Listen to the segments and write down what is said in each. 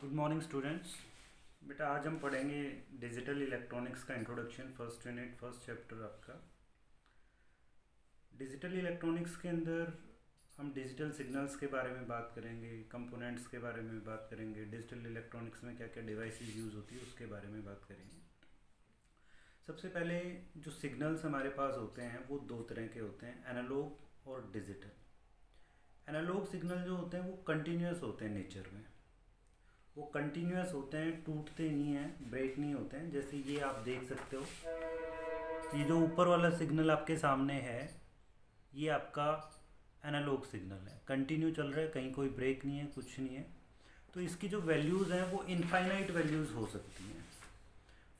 Good morning students बेटा, आज हम पढ़ेंगे डिजिटल इलेक्ट्रॉनिक्स का introduction first unit first chapter आपका। डिजिटल इलेक्ट्रॉनिक्स के अंदर हम डिजिटल सिग्नल्स के बारे में बात करेंगे कंपोनेंट्स के बारे में बात करेंगे डिजिटल इलेक्ट्रॉनिक्स में क्या क्या डिवाइसेस यूज़ होती है, उसके बारे में बात करेंगे। सबसे पहले जो सिग्नल्स हमारे पास होते हैं, वो दो तरह के होते हैं एनालॉग और डिजिटल एनालॉग सिग्नल जो होते हैं, वो कंटिन्यूस होते हैं नेचर में। वो कंटिन्यूस होते हैं, टूटते नहीं हैं ब्रेक नहीं होते हैं, जैसे ये आप देख सकते हो। ये जो ऊपर वाला सिग्नल आपके सामने है, ये आपका एनालॉग सिग्नल है। कंटिन्यू चल रहा है, कहीं कोई ब्रेक नहीं है, कुछ नहीं है। तो इसकी जो वैल्यूज़ हैं, वो इनफाइनाइट वैल्यूज़ हो सकती हैं।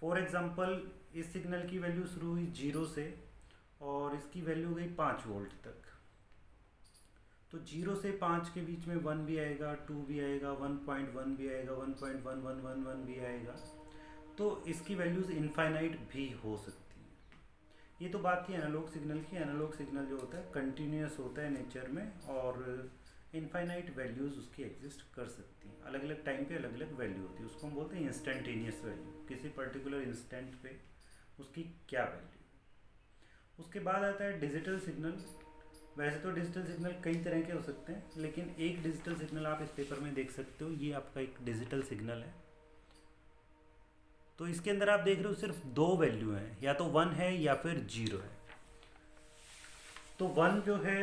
फॉर एग्ज़ाम्पल इस सिग्नल की वैल्यू शुरू हुई ज़ीरो से और इसकी वैल्यू गई पाँच वोल्ट तक। तो ज़ीरो से पाँच के बीच में वन भी आएगा, टू भी आएगा, वन पॉइंट वन भी आएगा, one point one one one one भी आएगा तो इसकी वैल्यूज़ इनफाइनाइट भी हो सकती हैं। ये तो बात थी एनालॉग सिग्नल की। एनालॉग सिग्नल जो होता है कंटिन्यूस होता है नेचर में और इनफाइनाइट वैल्यूज़ उसकी एग्जिस्ट कर सकती हैं। अलग अलग टाइम पे अलग अलग वैल्यू होती है। उसको हम बोलते हैं इंस्टेंटेनियस वैल्यू। किसी पर्टिकुलर इंस्टेंट पे उसकी क्या वैल्यू? उसके बाद आता है डिजिटल सिग्नल। वैसे तो डिजिटल सिग्नल कई तरह के हो सकते हैं, लेकिन एक डिजिटल सिग्नल आप इस पेपर में देख सकते हो, ये आपका एक डिजिटल सिग्नल है। तो इसके अंदर आप देख रहे हो सिर्फ़ दो वैल्यू हैं, या तो वन है या फिर ज़ीरो है। तो वन जो है,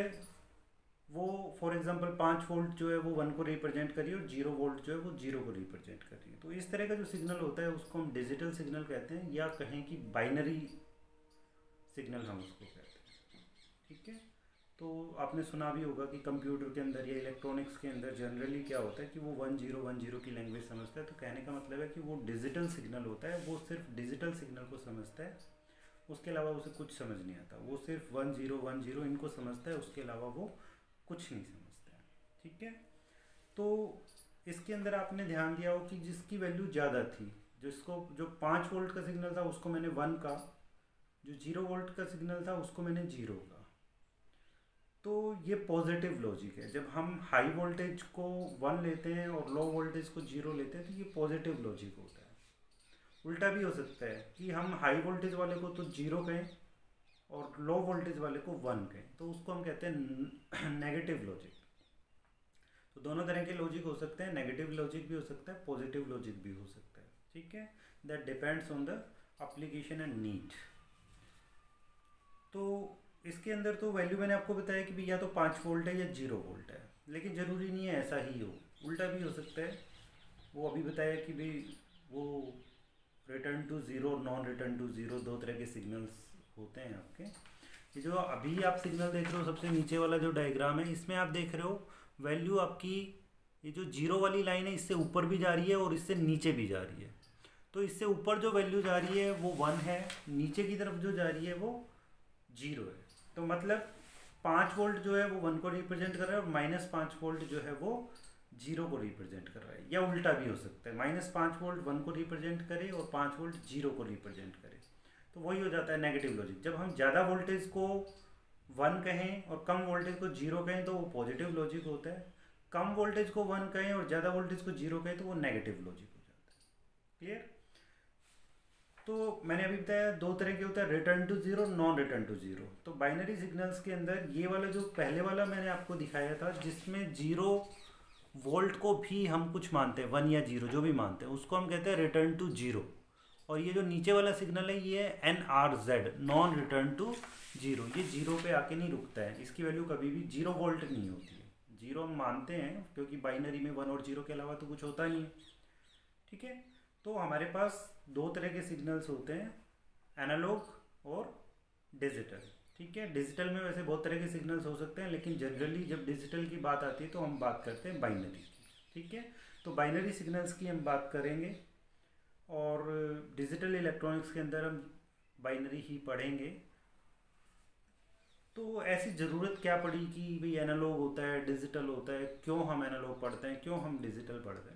वो फॉर एग्जांपल पाँच वोल्ट जो है, वो वन को रिप्रेजेंट करिए और ज़ीरो वोल्ट जो है, वो ज़ीरो को रिप्रेजेंट करिए तो इस तरह का जो सिग्नल होता है, उसको हम डिजिटल सिग्नल कहते हैं, या कहें कि बाइनरी सिग्नल हम उसको कहते हैं। ठीक है? तो आपने सुना भी होगा कि कंप्यूटर के अंदर या इलेक्ट्रॉनिक्स के अंदर जनरली क्या होता है कि वो वन ज़ीरो वन ज़ीरो की लैंग्वेज समझता है। तो कहने का मतलब है कि वो डिजिटल सिग्नल होता है, वो सिर्फ़ डिजिटल सिग्नल को समझता है, उसके अलावा उसे कुछ समझ नहीं आता। वो सिर्फ़ वन ज़ीरो वन ज़ीरो इनको समझता है, उसके अलावा वो कुछ नहीं समझता है। ठीक है? तो इसके अंदर आपने ध्यान दिया हो कि जिसकी वैल्यू ज़्यादा थी, जिसको, जो पाँच वोल्ट का सिग्नल था, उसको मैंने वन का जो ज़ीरो वोल्ट का सिग्नल था, उसको मैंने ज़ीरो का तो ये पॉजिटिव लॉजिक है। जब हम हाई वोल्टेज को वन लेते हैं और लो वोल्टेज को ज़ीरो लेते हैं तो ये पॉजिटिव लॉजिक होता है। उल्टा भी हो सकता है कि हम हाई वोल्टेज वाले को तो ज़ीरो कहें और लो वोल्टेज वाले को वन कहें। तो उसको हम कहते हैं नेगेटिव लॉजिक तो दोनों तरह के लॉजिक हो सकते हैं। नेगेटिव लॉजिक भी हो सकता है पॉजिटिव लॉजिक भी हो सकता है। ठीक है? That depends on the application and need तो इसके अंदर तो वैल्यू मैंने आपको बताया कि भैया तो पाँच वोल्ट है या ज़ीरो वोल्ट है। लेकिन ज़रूरी नहीं है ऐसा ही हो। उल्टा भी हो सकता है। वो अभी बताया कि भाई वो return to zero non return to zero दो तरह के सिग्नल्स होते हैं आपके। ये जो अभी आप सिग्नल देख रहे हो, सबसे नीचे वाला जो डायग्राम है, इसमें आप देख रहे हो वैल्यू आपकी, ये जो ज़ीरो वाली लाइन है, इससे ऊपर भी जा रही है और इससे नीचे भी जा रही है। तो इससे ऊपर जो वैल्यू जा रही है, वो वन है। नीचे की तरफ़ जो जा रही है, वो ज़ीरो है। तो मतलब पाँच वोल्ट जो है वो वन को रिप्रेजेंट कर रहा है और माइनस पाँच वोल्ट जो है वो ज़ीरो को रिप्रेजेंट कर रहा है। या उल्टा भी हो सकता है। माइनस पाँच वोल्ट वन को रिप्रेजेंट करे और पाँच वोल्ट ज़ीरो को रिप्रेजेंट करे। तो वही हो जाता है नेगेटिव लॉजिक जब हम ज़्यादा वोल्टेज को वन कहें और कम वोल्टेज को ज़ीरो कहें तो वो पॉजिटिव लॉजिक होता है। कम वोल्टेज को वन कहें और ज़्यादा वोल्टेज को ज़ीरो कहें तो वो नेगेटिव लॉजिक हो जाता है। क्लियर तो मैंने अभी बताया दो तरह के होता है return to zero non return to zero तो बाइनरी सिग्नल्स के अंदर ये वाला जो पहले वाला मैंने आपको दिखाया था, जिसमें ज़ीरो वोल्ट को भी हम कुछ मानते हैं वन या ज़ीरो जो भी मानते हैं, उसको हम कहते हैं रिटर्न टू ज़ीरो और ये जो नीचे वाला सिग्नल है, ये है N R Z non return to zero ये ज़ीरो पे आके नहीं रुकता है। इसकी वैल्यू कभी भी ज़ीरो वोल्ट नहीं होती है। ज़ीरो हम मानते हैं, क्योंकि बाइनरी में वन और ज़ीरो के अलावा तो कुछ होता नहीं है। ठीक है? तो हमारे पास दो तरह के सिग्नल्स होते हैं, एनालॉग और डिजिटल। ठीक है? डिजिटल में वैसे बहुत तरह के सिग्नल्स हो सकते हैं, लेकिन जनरली जब डिजिटल की बात आती है तो हम बात करते हैं बाइनरी की। ठीक है? तो बाइनरी सिग्नल्स की हम बात करेंगे और डिजिटल इलेक्ट्रॉनिक्स के अंदर हम बाइनरी ही पढ़ेंगे। तो ऐसी ज़रूरत क्या पड़ी कि भाई एनालॉग होता है, डिजिटल होता है? क्यों हम एनालॉग पढ़ते हैं? क्यों हम डिजिटल पढ़ते हैं?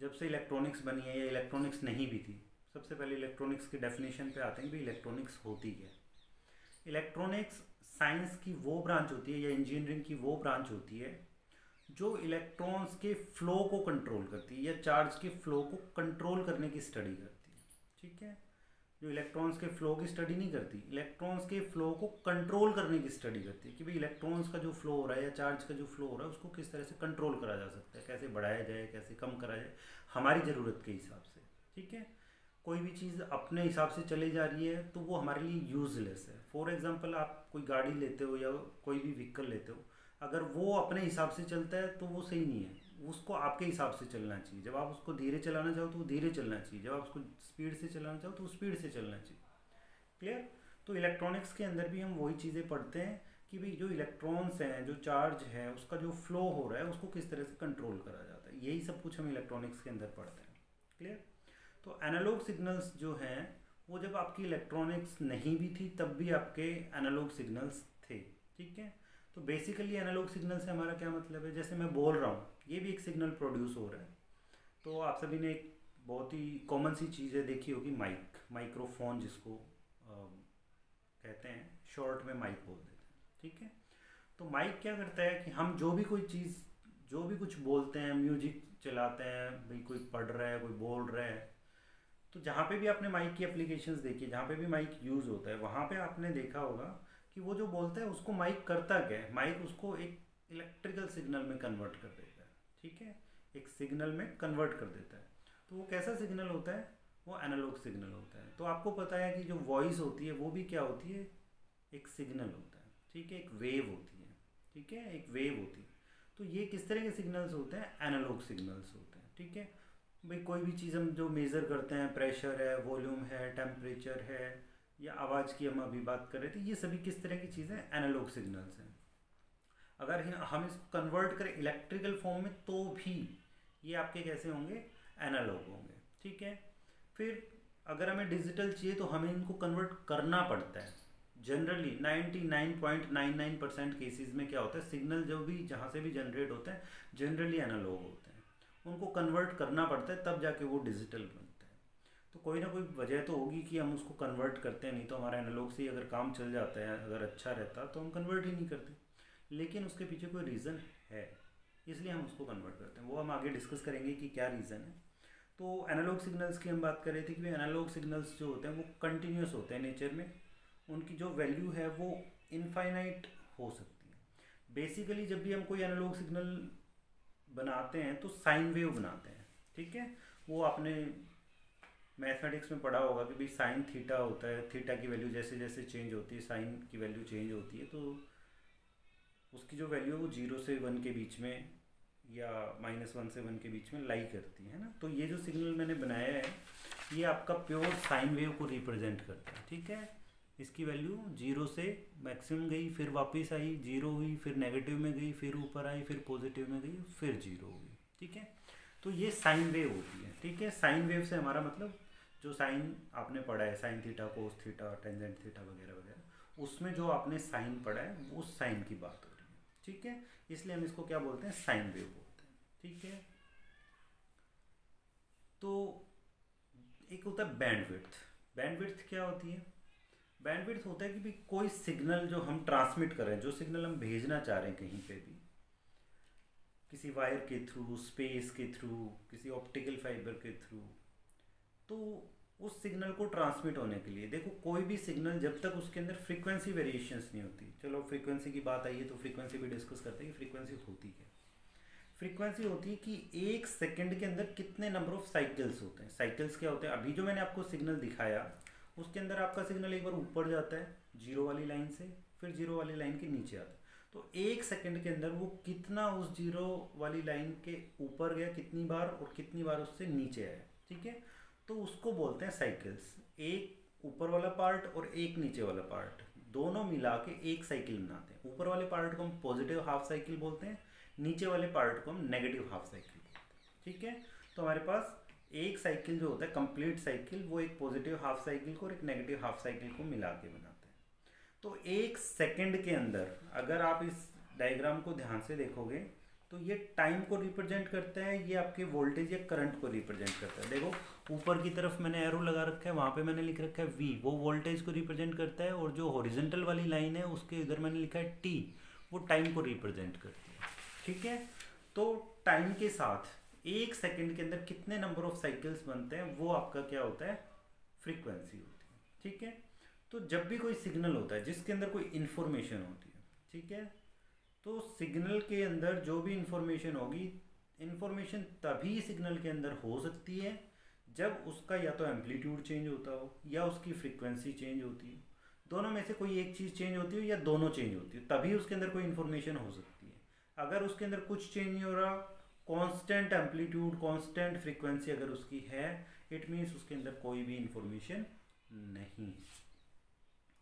जब से इलेक्ट्रॉनिक्स बनी है या इलेक्ट्रॉनिक्स नहीं भी थी, सबसे पहले इलेक्ट्रॉनिक्स की डेफिनेशन पे आते हैं कि इलेक्ट्रॉनिक्स होती है। इलेक्ट्रॉनिक्स साइंस की वो ब्रांच होती है या इंजीनियरिंग की वो ब्रांच होती है जो इलेक्ट्रॉन्स के फ्लो को कंट्रोल करती है या चार्ज के फ्लो को कंट्रोल करने की स्टडी करती है। ठीक है? जो इलेक्ट्रॉन्स के फ्लो की स्टडी नहीं करती इलेक्ट्रॉन्स के फ्लो को कंट्रोल करने की स्टडी करती है कि भाई इलेक्ट्रॉन्स का जो फ्लो हो रहा है या चार्ज का जो फ्लो हो रहा है, उसको किस तरह से कंट्रोल करा जा सकता है, कैसे बढ़ाया जाए, कैसे कम करा जाए, हमारी ज़रूरत के हिसाब से, ठीक है? कोई भी चीज़ अपने हिसाब से चली जा रही है तो वो हमारे लिए यूजलेस है। फॉर एग्ज़ाम्पल आप कोई गाड़ी लेते हो या कोई भी व्हीकल लेते हो, अगर वो अपने हिसाब से चलता है तो वो सही नहीं है। उसको आपके हिसाब से चलना चाहिए। जब आप उसको धीरे चलाना चाहो तो वो धीरे चलना चाहिए। जब आप उसको स्पीड से चलाना चाहो तो स्पीड से चलना चाहिए। क्लियर तो इलेक्ट्रॉनिक्स के अंदर भी हम वही चीज़ें पढ़ते हैं कि भाई जो इलेक्ट्रॉन्स हैं, जो चार्ज है, उसका जो फ्लो हो रहा है, उसको किस तरह से कंट्रोल करा जाता है। यही सब कुछ हम इलेक्ट्रॉनिक्स के अंदर पढ़ते हैं। क्लियर तो एनालॉग सिग्नल्स जो हैं, वो जब आपकी इलेक्ट्रॉनिक्स नहीं भी थी, तब भी आपके एनालॉग सिग्नल्स थे। ठीक है? तो बेसिकली एनालॉग सिग्नल से हमारा क्या मतलब है? जैसे मैं बोल रहा हूँ ये भी एक सिग्नल प्रोड्यूस हो रहा है। तो आप सभी ने एक बहुत ही कॉमन सी चीज़ें देखी होगी माइक माइक्रोफोन जिसको आ, कहते हैं शॉर्ट में माइक बोल देते हैं ठीक है? तो माइक क्या करता है कि हम जो भी कोई चीज़ जो भी कुछ बोलते हैं म्यूज़िक चलाते हैं भाई कोई पढ़ रहा है कोई बोल रहा है तो जहाँ पे भी आपने माइक की एप्लीकेशंस देखी जहाँ पे भी माइक यूज़ होता है वहाँ पे आपने देखा होगा कि वो जो बोलता है उसको माइक करता क्या है? माइक उसको एक इलेक्ट्रिकल सिग्नल में कन्वर्ट कर है। ठीक है, एक सिग्नल में कन्वर्ट कर देता है। तो वो कैसा सिग्नल होता है? वो एनालॉग सिग्नल होता है। तो आपको पता है कि जो वॉइस होती है, वो भी क्या होती है? एक सिग्नल होता है। ठीक है, एक वेव होती है। ठीक है, एक वेव होती है। तो ये किस तरह के सिग्नल्स होते हैं? एनालॉग सिग्नल्स होते हैं। ठीक है? भाई कोई भी चीज़ हम जो मेज़र करते हैं प्रेशर है वॉल्यूम है टेम्परेचर है, या आवाज़ की हम अभी बात कर रहे थे, ये सभी किस तरह की चीज़ें एनालॉग सिग्नल्स हैं। अगर हम इसको कन्वर्ट करें इलेक्ट्रिकल फॉर्म में तो भी ये आपके कैसे होंगे? एनालॉग होंगे, ठीक है? फिर अगर हमें डिजिटल चाहिए तो हमें इनको कन्वर्ट करना पड़ता है। जनरली 99.99 परसेंट केसेज में क्या होता है? सिग्नल जो भी, जहाँ से भी जनरेट होते हैं जनरली एनालॉग होते हैं। उनको कन्वर्ट करना पड़ता है, तब जाके वो डिजिटल बनता है। तो कोई ना कोई वजह तो होगी कि हम उसको कन्वर्ट करते हैं, नहीं तो हमारा एनालॉग से ही अगर काम चल जाता है, अगर अच्छा रहता तो हम कन्वर्ट ही नहीं करते। लेकिन उसके पीछे कोई रीज़न है, इसलिए हम उसको कन्वर्ट करते हैं। वो हम आगे डिस्कस करेंगे कि क्या रीज़न है। तो एनालॉग सिग्नल्स की हम बात कर रहे थे कि एनालॉग सिग्नल्स जो होते हैं, वो कंटिन्यूस होते हैं नेचर में। उनकी जो वैल्यू है, वो इनफाइनाइट हो सकती है। बेसिकली जब भी हम कोई एनालॉग सिग्नल बनाते हैं तो साइन वेव बनाते हैं, ठीक है? वो आपने मैथमेटिक्स में पढ़ा होगा कि भाई साइन थीटा होता है। थीटा की वैल्यू जैसे जैसे चेंज होती है साइन की वैल्यू चेंज होती है तो उसकी जो वैल्यू है वो ज़ीरो से वन के बीच में या माइनस वन से वन के बीच में लाई करती है ना? तो ये जो सिग्नल मैंने बनाया है, ये आपका प्योर साइन वेव को रिप्रेजेंट करता है, ठीक है? इसकी वैल्यू ज़ीरो से मैक्सिमम गई, फिर वापस आई ज़ीरो हुई, फिर नेगेटिव में गई, फिर ऊपर आई, फिर पॉजिटिव में गई, फिर ज़ीरो हुई, ठीक है? तो ये साइन वेव होती है, ठीक है? साइन वेव से हमारा मतलब जो साइन आपने पढ़ा है sine theta cos theta tangent theta वगैरह वगैरह, उसमें जो आपने साइन पढ़ा है उस साइन की बात ठीक है? इसलिए हम इसको क्या बोलते हैं? साइन वेव बोलते हैं। ठीक है? तो एक होता है बैंडविड्थ बैंडविड्थ क्या होती है? बैंडविड्थ होता है कि भी कोई सिग्नल जो हम ट्रांसमिट कर रहे हैं, जो सिग्नल हम भेजना चाह रहे हैं कहीं पे भी, किसी वायर के थ्रू स्पेस के थ्रू किसी ऑप्टिकल फाइबर के थ्रू तो उस सिग्नल को ट्रांसमिट होने के लिए। देखो, कोई भी सिग्नल जब तक उसके अंदर फ्रीक्वेंसी वेरिएशंस नहीं होती। चलो, फ्रीक्वेंसी की बात आई है तो फ्रीक्वेंसी भी डिस्कस करते हैं कि फ्रीक्वेंसी होती क्या फ्रीक्वेंसी होती है कि एक सेकंड के अंदर कितने नंबर ऑफ़ साइकिल्स होते हैं। साइकिल्स क्या होते हैं? अभी जो मैंने आपको सिग्नल दिखाया, उसके अंदर आपका सिग्नल एक बार ऊपर जाता है, ज़ीरो वाली लाइन से, फिर ज़ीरो वाली लाइन के नीचे आता है। तो एक सेकंड के अंदर वो कितना उस ज़ीरो वाली लाइन के ऊपर गया कितनी बार और कितनी बार उससे नीचे आया, ठीक है? तो उसको बोलते हैं साइकिल्स एक ऊपर वाला पार्ट और एक नीचे वाला पार्ट दोनों मिला के एक साइकिल बनाते हैं। ऊपर वाले पार्ट को हम पॉजिटिव हाफ़ साइकिल बोलते हैं, नीचे वाले पार्ट को हम नेगेटिव हाफ़ साइकिल बोलते हैं। ठीक है? तो हमारे पास एक साइकिल जो होता है कंप्लीट साइकिल वो एक पॉजिटिव हाफ़ साइकिल को और एक नेगेटिव हाफ़ साइकिल को मिला के बनाते हैं। तो एक सेकंड के अंदर, अगर आप इस डायग्राम को ध्यान से देखोगे तो ये टाइम को रिप्रेजेंट करता है, ये आपके वोल्टेज या करंट को रिप्रेजेंट करता है। देखो, ऊपर की तरफ़ मैंने एरो लगा रखा है, वहाँ पे मैंने लिख रखा है वी वो वोल्टेज को रिप्रेजेंट करता है और जो हॉरिजेंटल वाली लाइन है, उसके इधर मैंने लिखा है टी वो टाइम को रिप्रेजेंट करती है। ठीक है? तो टाइम के साथ, एक सेकेंड के अंदर कितने नंबर ऑफ़ साइकिल्स बनते हैं, वो आपका क्या होता है? फ्रीक्वेंसी होती है। ठीक है? तो जब भी कोई सिग्नल होता है, जिसके अंदर कोई इन्फॉर्मेशन होती है, ठीक है? तो सिग्नल के अंदर जो भी इंफॉर्मेशन होगी इंफॉर्मेशन तभी सिग्नल के अंदर हो सकती है जब उसका या तो एम्पलीट्यूड चेंज होता हो या उसकी फ्रीक्वेंसी चेंज होती है। दोनों में से कोई एक चीज़ चेंज होती हो या दोनों चेंज होती हो, तभी उसके अंदर कोई इन्फॉर्मेशन हो सकती है। अगर उसके अंदर कुछ चेंज नहीं हो रहा कांस्टेंट एम्पलीट्यूड कांस्टेंट फ्रीक्वेंसी अगर उसकी है इट मीन्स उसके अंदर कोई भी इंफॉर्मेशन नहीं। है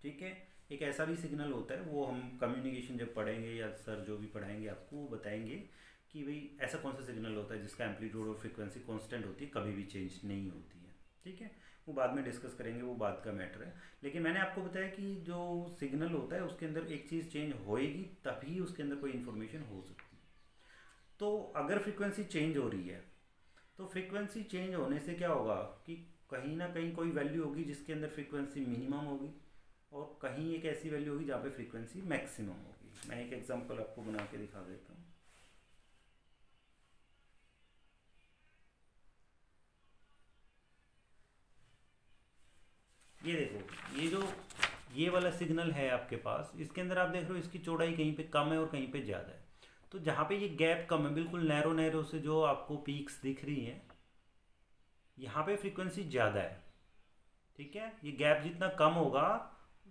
ठीक है? एक ऐसा भी सिग्नल होता है, वो हम कम्युनिकेशन जब पढ़ेंगे या सर जो भी पढ़ाएँगे आपको, वो बताएँगे कि भाई ऐसा कौन सा सिग्नल होता है जिसका एम्पलीट्यूड और फ्रिक्वेंसी कांस्टेंट होती है, कभी भी चेंज नहीं होती है। ठीक है? वो बाद में डिस्कस करेंगे, वो बात का मैटर है। लेकिन मैंने आपको बताया कि जो सिग्नल होता है, उसके अंदर एक चीज़ चेंज होएगी, तभी उसके अंदर कोई इन्फॉर्मेशन हो सकती है। तो अगर फ्रिक्वेंसी चेंज हो रही है तो फ्रिक्वेंसी चेंज होने से क्या होगा कि कहीं ना कहीं कोई वैल्यू होगी जिसके अंदर फ्रिक्वेंसी मिनिमम होगी। और कहीं एक ऐसी वैल्यू होगी जहाँ पे फ्रीक्वेंसी मैक्सिमम होगी। मैं एक एग्जांपल आपको बना के दिखा देता हूँ। ये देखो, ये जो, ये वाला सिग्नल है आपके पास, इसके अंदर आप देख रहे हो इसकी चौड़ाई कहीं पे कम है और कहीं पे ज़्यादा है। तो जहाँ पे ये गैप कम है, बिल्कुल नैरो नैरो से जो आपको पीक्स दिख रही हैं, यहाँ पे फ्रीक्वेंसी ज़्यादा है। ठीक है? ये गैप जितना कम होगा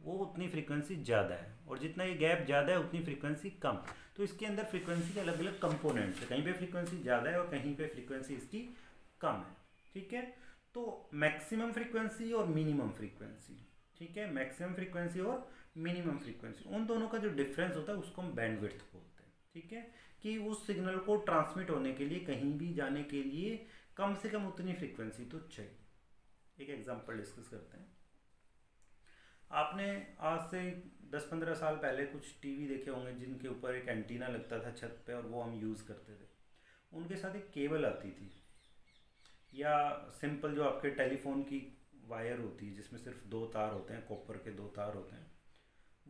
वो उतनी फ्रीक्वेंसी ज़्यादा है और जितना ये गैप ज़्यादा है, उतनी फ्रीक्वेंसी कम। तो इसके अंदर फ्रीक्वेंसी के अलग अलग कंपोनेंट्स है। कहीं पे फ्रीक्वेंसी ज़्यादा है और कहीं पे फ्रीक्वेंसी इसकी कम है। ठीक है? तो मैक्सिमम फ्रीक्वेंसी और मिनिमम फ्रीक्वेंसी ठीक है? मैक्सिमम फ्रीक्वेंसी और मिनिमम फ्रीक्वेंसी उन दोनों का जो डिफरेंस होता है, उसको हम बैंडविड्थ बोलते हैं। ठीक है? कि उस सिग्नल को ट्रांसमिट होने के लिए, कहीं भी जाने के लिए कम से कम उतनी फ्रीक्वेंसी तो चाहिए। एक एग्ज़ाम्पल डिस्कस करते हैं। आपने आज से 10-15 साल पहले कुछ टीवी देखे होंगे जिनके ऊपर एक एंटीना लगता था छत पे और वो हम यूज़ करते थे। उनके साथ एक केबल आती थी। या सिंपल जो आपके टेलीफोन की वायर होती है, जिसमें सिर्फ़ दो तार होते हैं, कॉपर के दो तार होते हैं,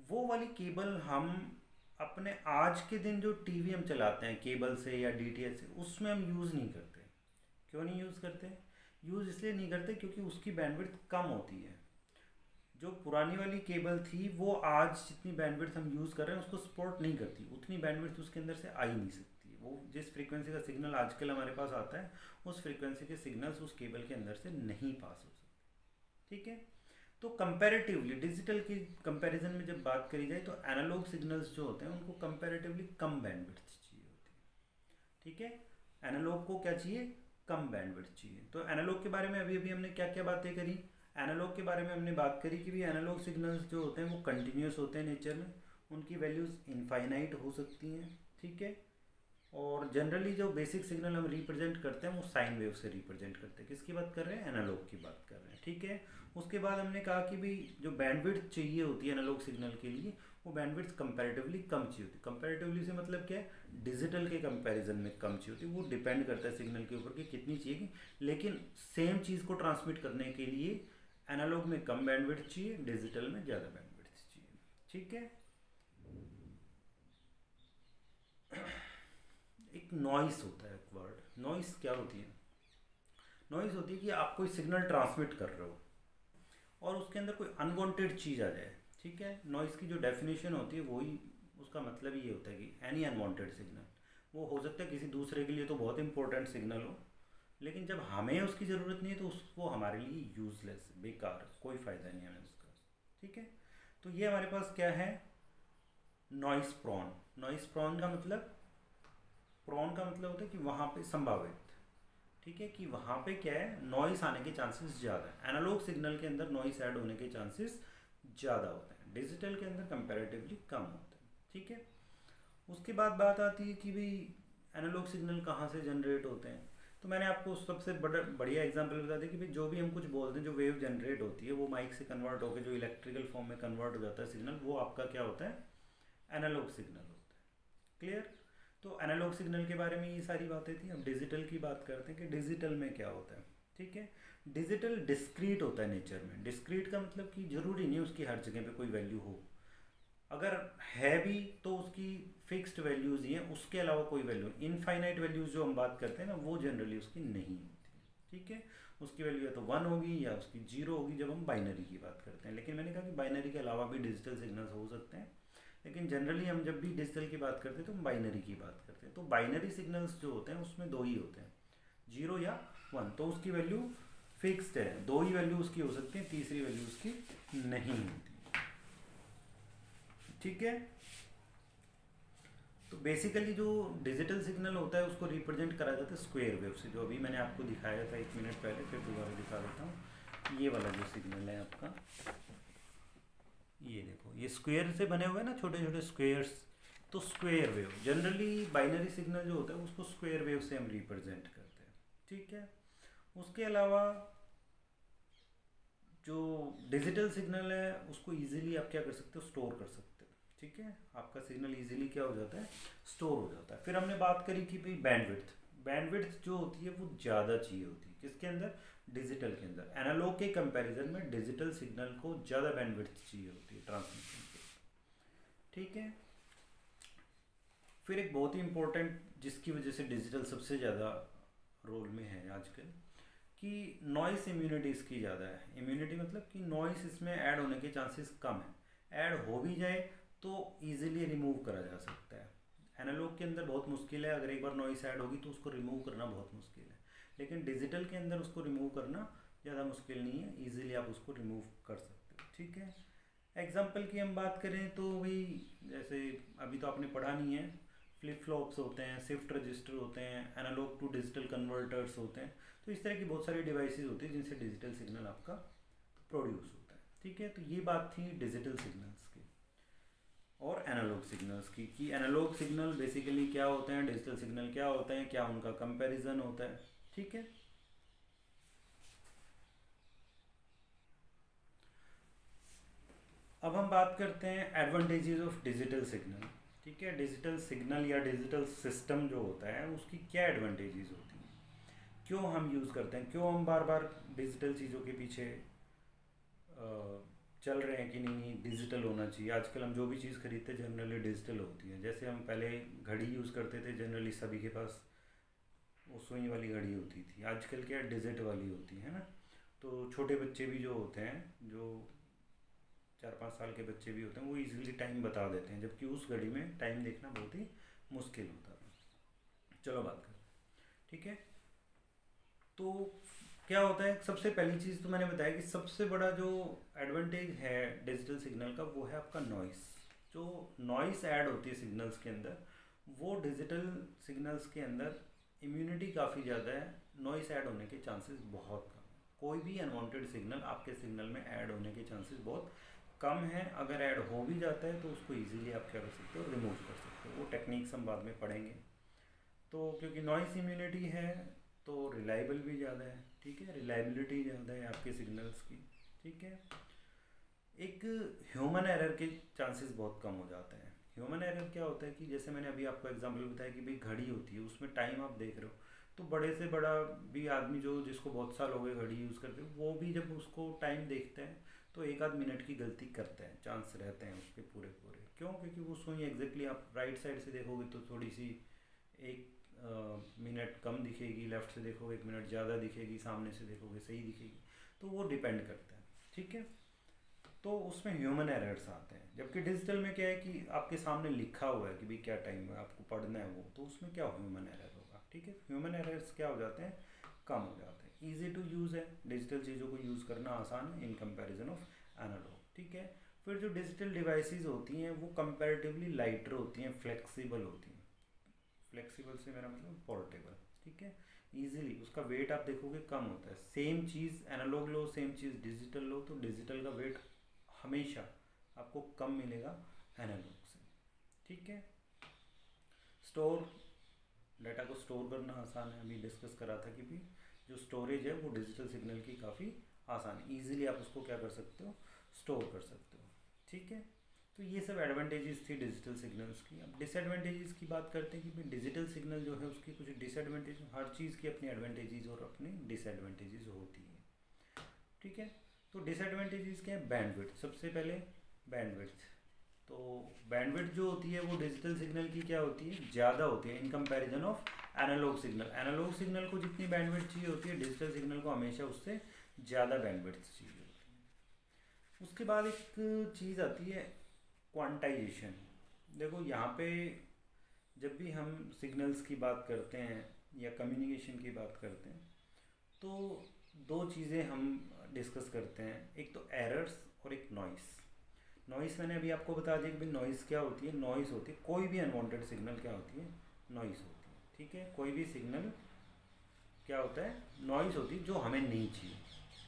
वो वाली केबल हम अपने आज के दिन जो टीवी हम चलाते हैं, केबल से या डीटीएच से, उसमें हम यूज़ नहीं करते। क्यों नहीं यूज़ करते? यूज़ इसलिए नहीं करते क्योंकि उसकी बैंडविड्थ कम होती है। जो पुरानी वाली केबल थी, वो आज जितनी बैंडविड्थ हम यूज़ कर रहे हैं, उसको सपोर्ट नहीं करती। उतनी बैंडविड्थ उसके अंदर से आ ही नहीं सकती। वो जिस फ्रीक्वेंसी का सिग्नल आजकल हमारे पास आता है, उस फ्रीक्वेंसी के सिग्नल्स उस केबल के अंदर से नहीं पास हो सकते। ठीक है? तो कंपैरेटिवली डिजिटल की कंपैरिजन में जब बात करी जाए तो एनालॉग सिग्नल्स जो होते हैं, उनको कंपैरेटिवली कम बैंडविड्थ चाहिए होती है। ठीक है? एनालॉग को क्या चाहिए? कम बैंडविड्थ चाहिए। तो एनालॉग के बारे में अभी अभी हमने क्या क्या बातें करी? एनालॉग के बारे में हमने बात करी कि भी एनालॉग सिग्नल्स जो होते हैं वो कंटिन्यूस होते हैं नेचर में। उनकी वैल्यूज़ इनफाइनाइट हो सकती हैं, ठीक है? और जनरली जो बेसिक सिग्नल हम रिप्रेजेंट करते हैं, वो साइन वेव से रिप्रेजेंट करते हैं। किसकी बात कर रहे हैं? एनालॉग की बात कर रहे हैं, ठीक है? उसके बाद हमने कहा कि भी जो बैंडविड्थ चाहिए होती है एनालॉग सिग्नल के लिए, वो बैंडविड्थ कंपैरेटिवली कम चाहिए होती है। कंपैरेटिवली से मतलब क्या है? डिजिटल के कंपैरिजन में कम चाहिए होती है। वो डिपेंड करता है सिग्नल के ऊपर कि कितनी चाहिए लेकिन सेम चीज़ को ट्रांसमिट करने के लिए एनालॉग में कम बैंडविड्थ चाहिए, डिजिटल में ज़्यादा बैंडविड्थ चाहिए। ठीक है? एक नॉइस होता है, एक वर्ड नॉइस क्या होती है? नॉइस होती है कि आप कोई सिग्नल ट्रांसमिट कर रहे हो और उसके अंदर कोई अनवांटेड चीज़ आ जाए। ठीक है? नॉइस की जो डेफिनेशन होती है, वही उसका मतलब ये होता है कि एनी अनवांटेड सिग्नल वो हो सकता है किसी दूसरे के लिए तो बहुत इंपॉर्टेंट सिग्नल हो लेकिन जब हमें उसकी ज़रूरत नहीं है तो उसको हमारे लिए यूज़लेस बेकार, कोई फ़ायदा नहीं हमें उसका। ठीक है? तो ये हमारे पास क्या है? नॉइस प्रॉन नॉइस प्रॉन का मतलब प्रॉन का मतलब होता है कि वहाँ पे संभावित। ठीक है? कि वहाँ पे क्या है? नॉइस आने के चांसेस ज़्यादा है। एनालॉग सिग्नल के अंदर नॉइस ऐड होने के चांसेस ज़्यादा होते हैं। डिजिटल के अंदर कंपेरेटिवली कम होते हैं। ठीक है? उसके बाद बात आती है कि भाई एनालॉग सिग्नल कहाँ से जनरेट होते हैं? तो मैंने आपको सबसे बड़ा बढ़िया एग्जांपल बता दिया कि भाई जो भी हम कुछ बोलते हैं, जो वेव जनरेट होती है, वो माइक से कन्वर्ट होकर जो इलेक्ट्रिकल फॉर्म में कन्वर्ट हो जाता है सिग्नल वो आपका क्या होता है? एनालॉग सिग्नल होता है। क्लियर तो एनालॉग सिग्नल के बारे में ये सारी बातें थी। अब डिजिटल की बात करते हैं कि डिजिटल में क्या होता है। ठीक है? डिजिटल डिस्क्रीट होता है नेचर में। डिस्क्रीट का मतलब कि ज़रूरी नहीं उसकी हर जगह पे कोई वैल्यू हो। अगर है भी तो उसकी फिक्स्ड वैल्यूज़ हैं उसके अलावा कोई वैल्यू इनफाइनाइट वैल्यूज़ जो हम बात करते हैं ना, वो जनरली उसकी नहीं होती ठीक है? उसकी वैल्यू या तो वन होगी या उसकी ज़ीरो होगी, जब हम बाइनरी की बात करते हैं। लेकिन मैंने कहा कि बाइनरी के अलावा भी डिजिटल सिग्नल्स हो सकते हैं। लेकिन जनरली हम जब भी डिजिटल की बात करते हैं तो हम बाइनरी की बात करते हैं। तो बाइनरी सिग्नल्स जो होते हैं, उसमें दो ही होते हैं। ज़ीरो या वन तो उसकी वैल्यू फिक्स्ड है। दो ही वैल्यू उसकी हो सकती है, तीसरी वैल्यू उसकी नहीं होती। ठीक है? तो बेसिकली जो डिजिटल सिग्नल होता है, उसको रिप्रेजेंट करा जाता है स्क्वायर वेव से। जो अभी मैंने आपको दिखाया था एक मिनट पहले, फिर दोबारा दिखा देता हूँ। ये वाला जो सिग्नल है आपका, ये देखो, ये स्क्वायर से बने हुए हैं ना छोटे छोटे स्क्वेयर्स तो square wave generally binary signal जो होता है, उसको स्क्वायर वेव से हम रिप्रेजेंट करते हैं। ठीक है? उसके अलावा जो डिजिटल सिग्नल है, उसको इजीली आप क्या कर सकते हो स्टोर कर सकते हो। ठीक है? आपका सिग्नल इजीली क्या हो जाता है? स्टोर हो जाता है। फिर हमने बात करी कि भाई बैंडविड्थ बैंडविड्थ जो होती है वो ज़्यादा चाहिए होती है। किसके अंदर? डिजिटल के अंदर। एनालॉग के कंपैरिजन में डिजिटल सिग्नल को ज़्यादा बैंडविड्थ चाहिए होती है ट्रांसमिशन के। ठीक है? फिर एक बहुत ही इंपॉर्टेंट जिसकी वजह से डिजिटल सबसे ज़्यादा रोल में है आजकल, कि नॉइस इम्यूनिटी इसकी ज़्यादा है। इम्यूनिटी मतलब कि नॉइस इसमें ऐड होने के चांसेस कम है। ऐड हो भी जाए तो ईजिली रिमूव करा जा सकता है। एनालॉग के अंदर बहुत मुश्किल है, अगर एक बार नॉइस ऐड होगी तो उसको रिमूव करना बहुत मुश्किल है। लेकिन डिजिटल के अंदर उसको रिमूव करना ज़्यादा मुश्किल नहीं है ईजिली आप उसको रिमूव कर सकते हो, ठीक है? एग्ज़ाम्पल की हम बात करें तो भाई जैसे अभी तो आपने पढ़ा नहीं है फ्लिप फ्लॉप्स होते हैं शिफ्ट रजिस्टर होते हैं एनालॉग टू डिजिटल कन्वर्टर्स होते हैं तो इस तरह की बहुत सारी डिवाइसेस होती हैं जिनसे डिजिटल सिग्नल आपका प्रोड्यूस होता है, ठीक है? तो ये बात थी डिजिटल सिग्नल्स की और एनालॉग सिग्नल्स की, कि एनालॉग सिग्नल बेसिकली क्या होते हैं डिजिटल सिग्नल क्या होते हैं, क्या उनका कंपैरिजन होता है, ठीक है? अब हम बात करते हैं एडवांटेजेस ऑफ़ डिजिटल सिग्नल ठीक है? डिजिटल सिग्नल या डिजिटल सिस्टम जो होता है, उसकी क्या एडवांटेजेस होती हैं? क्यों हम यूज़ करते हैं? क्यों हम बार बार डिजिटल चीज़ों के पीछे चल रहे हैं कि नहीं डिजिटल होना चाहिए। आजकल हम जो भी चीज़ खरीदते हैं जनरली डिजिटल होती है। जैसे हम पहले घड़ी यूज़ करते थे जनरली सभी के पास वो सुई वाली घड़ी होती थी। आजकल क्या डिजिट वाली होती है ना? तो छोटे बच्चे भी जो होते हैं, जो चार पाँच साल के बच्चे भी होते हैं, वो इजीली टाइम बता देते हैं। जबकि उस घड़ी में टाइम देखना बहुत ही मुश्किल होता है। चलो बात करें ठीक है? तो क्या होता है, सबसे पहली चीज़ तो मैंने बताया कि सबसे बड़ा जो एडवांटेज है डिजिटल सिग्नल का, वो है आपका नॉइस जो नॉइस ऐड होती है सिग्नल्स के अंदर, वो डिजिटल सिग्नल्स के अंदर इम्यूनिटी काफ़ी ज़्यादा है नॉइस ऐड होने के चांसेस बहुत कम कोई भी अनवांटेड सिग्नल आपके सिग्नल में ऐड होने के चांसेस बहुत कम है. अगर ऐड हो भी जाता है तो उसको इजीली आप क्या कर सकते हो रिमूव कर सकते हो. वो टेक्निक्स हम बाद में पढ़ेंगे. तो क्योंकि नॉइस इम्यूनिटी है तो रिलायबल भी ज़्यादा है, ठीक है? रिलायबिलिटी ज़्यादा है आपके सिग्नल्स की, ठीक है? एक ह्यूमन एरर के चांसेस बहुत कम हो जाते हैं। ह्यूमन एरर क्या होता है कि जैसे मैंने अभी आपको एग्जांपल बताया कि भाई घड़ी होती है, उसमें टाइम आप देख रहे हो तो बड़े से बड़ा भी आदमी जो जिसको बहुत साल हो गए घड़ी यूज़ करते हो, वो भी जब उसको टाइम देखते हैं तो एक आध मिनट की गलती करते हैं चांस रहते हैं उसके पूरे पूरे क्यों? क्योंकि वो सुई एग्जैक्टली आप राइट साइड से देखोगे तो थोड़ी सी एक मिनट कम दिखेगी, लेफ़्ट से देखोगे एक मिनट ज़्यादा दिखेगी, सामने से देखोगे सही दिखेगी। तो वो डिपेंड करता है, ठीक है? तो उसमें ह्यूमन एरर्स आते हैं। जबकि डिजिटल में क्या है कि आपके सामने लिखा हुआ है कि भाई क्या टाइम है, आपको पढ़ना है वो तो उसमें क्या ह्यूमन एरर होगा, ठीक है? ह्यूमन एरर्स क्या हो जाते हैं? कम हो जाते हैं। ईजी टू यूज़ है। डिजिटल चीज़ों को यूज़ करना आसान है इन कंपेरिजन ऑफ़ एनालॉग ठीक है? फिर जो डिजिटल डिवाइसेस होती हैं, वो कंपेरेटिवली लाइटर होती हैं फ्लेक्सिबल होती हैं। फ्लेक्सिबल से मेरा मतलब पोर्टेबल ठीक है? ईजिली उसका वेट आप देखोगे कम होता है। सेम चीज़ एनालॉग लो सेम चीज़ डिजिटल लो तो डिजिटल का वेट हमेशा आपको कम मिलेगा एनालॉग से, ठीक है? स्टोर डाटा को स्टोर करना आसान है। अभी डिस्कस करा था कि भी जो स्टोरेज है, वो डिजिटल सिग्नल की काफ़ी आसान है। ईजिली आप उसको क्या कर सकते हो? स्टोर कर सकते हो, ठीक है? तो ये सब एडवांटेजेस थी डिजिटल सिग्नल्स की। अब डिसएडवांटेजेस की बात करते हैं कि डिजिटल सिग्नल जो है उसकी कुछ डिसएडवांटेज हर चीज़ की अपनी एडवांटेजेस और अपनी डिसएडवांटेजेस होती है। ठीक है? तो डिसएडवांटेजेस क्या है? बैंडविड्थ सबसे पहले बैंडविड्थ तो बैंडविड्थ जो होती है वो डिजिटल सिग्नल की क्या होती है? ज़्यादा होती है in comparison of analogue signal analogue signal को जितनी बैंडविड्थ चाहिए होती है डिजिटल सिग्नल को हमेशा उससे ज़्यादा बैंडविड्थ चाहिए होती है। उसके बाद एक चीज़ आती है क्वांटाइजेशन देखो, यहाँ पे जब भी हम सिग्नल्स की बात करते हैं या कम्युनिकेशन की बात करते हैं तो दो चीज़ें हम डिस्कस करते हैं। एक तो एरर्स और एक नॉइस नॉइस मैंने अभी आपको बता दिया कि भाई नॉइस क्या होती है? नॉइस होती है। कोई भी अनवांटेड सिग्नल क्या होती है? नॉइस होती है। ठीक है? कोई भी सिग्नल क्या होता है? नॉइस होती है, जो हमें नहीं चाहिए।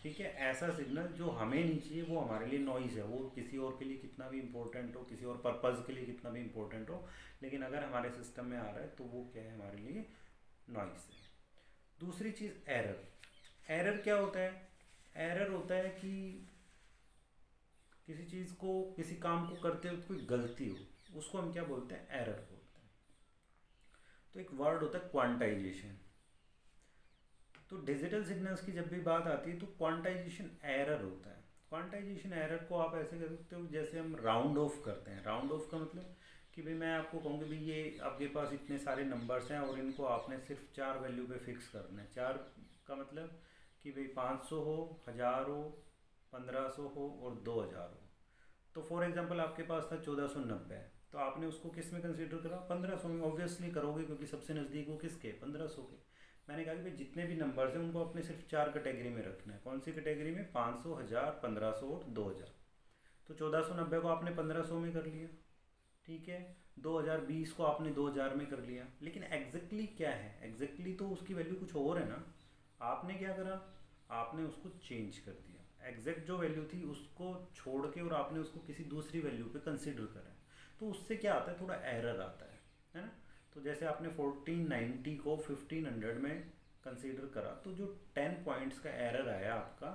ठीक है, ऐसा सिग्नल जो हमें नहीं चाहिए, वो हमारे लिए नॉइज़ है। वो किसी और के लिए कितना भी इम्पोर्टेंट हो, किसी और पर्पज़ के लिए कितना भी इम्पोर्टेंट हो, लेकिन अगर हमारे सिस्टम में आ रहा है तो वो क्या है, हमारे लिए नॉइज़ है। दूसरी चीज़ एरर एरर क्या होता है? एरर होता है कि किसी चीज़ को, किसी काम को करते हुए कोई गलती हो, उसको हम क्या बोलते हैं? एरर बोलते हैं। तो एक वर्ड होता है क्वांटाइजेशन तो डिजिटल सिग्नल्स की जब भी बात आती है तो क्वांटाइजेशन एरर होता है। क्वांटाइजेशन एरर को आप ऐसे कर सकते हो, जैसे हम राउंड ऑफ़ करते हैं। राउंड ऑफ़ का मतलब कि भाई मैं आपको कहूँगी भाई ये आपके पास इतने सारे नंबर्स हैं और इनको आपने सिर्फ़ चार वैल्यू पे फिक्स करना है। चार का मतलब कि भाई पाँच सौ हो, हज़ार हो, पंद्रह सौ हो और दो हज़ार हो। तो फॉर एग्जांपल आपके पास था चौदह सौ नब्बे तो आपने उसको किसमें कंसिडर करा? पंद्रह सौ में ऑब्वियसली करोगे, क्योंकि सबसे नज़दीक वो किसके? पंद्रह सौ के। मैंने कहा कि भाई जितने भी नंबर्स हैं, उनको अपने सिर्फ़ चार कैटेगरी में रखना है। कौन सी कैटेगरी में? पाँच सौ, हज़ार, पंद्रह सौ और दो हज़ार। तो चौदह सौ नब्बे को आपने पंद्रह सौ में कर लिया। ठीक है? दो हज़ार बीस को आपने दो हज़ार में कर लिया। लेकिन एग्जैक्टली क्या है? एग्जैक्टली तो उसकी वैल्यू कुछ और है ना। आपने क्या करा? आपने उसको चेंज कर दिया। एग्जैक्ट जो वैल्यू थी, उसको छोड़ के और आपने उसको किसी दूसरी वैल्यू पे कंसिडर करा तो उससे क्या आता है? थोड़ा एरर आता है। है ना? तो जैसे आपने 1490 को 1500 में कंसीडर करा तो जो 10 पॉइंट्स का एरर आया आपका,